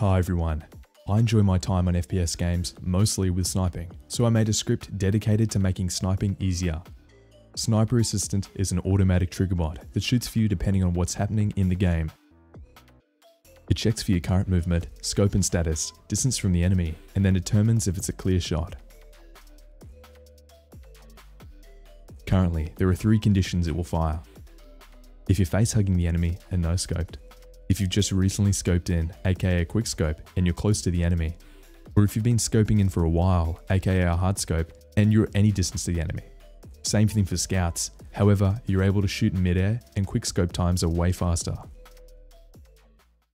Hi everyone. I enjoy my time on FPS games mostly with sniping, so I made a script dedicated to making sniping easier. Sniper Assistant is an automatic trigger bot that shoots for you depending on what's happening in the game. It checks for your current movement, scope and status, distance from the enemy, and then determines if it's a clear shot. Currently, there are three conditions it will fire. If you're face hugging the enemy and no scoped, if you've just recently scoped in, aka quick scope, and you're close to the enemy, or if you've been scoping in for a while, aka a hard scope, and you're any distance to the enemy. Same thing for scouts, however, you're able to shoot in midair and quick scope times are way faster.